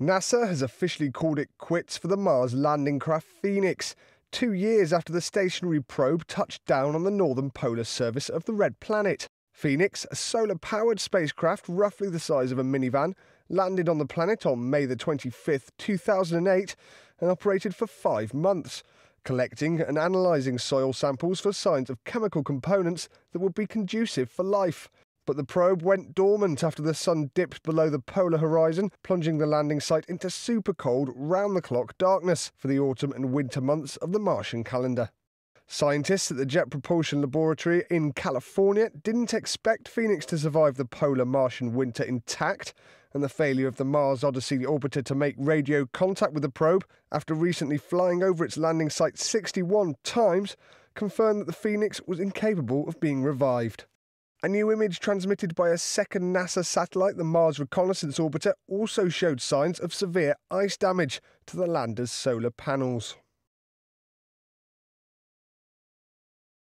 NASA has officially called it quits for the Mars landing craft Phoenix, two years after the stationary probe touched down on the northern polar surface of the Red Planet. Phoenix, a solar powered spacecraft roughly the size of a minivan, landed on the planet on May the 25th, 2008, and operated for five months, collecting and analysing soil samples for signs of chemical components that would be conducive for life but the probe went dormant after the sun dipped below the polar horizon, plunging the landing site into super cold, round the clock darkness for the autumn and winter months of the Martian calendar. Scientists at the Jet Propulsion Laboratory in California didn't expect Phoenix to survive the polar Martian winter intact, and the failure of the Mars Odyssey orbiter to make radio contact with the probe after recently flying over its landing site 61 times confirmed that the Phoenix was incapable of being revived. A new image transmitted by a second NASA satellite, the Mars Reconnaissance Orbiter, also showed signs of severe ice damage to the lander's solar panels.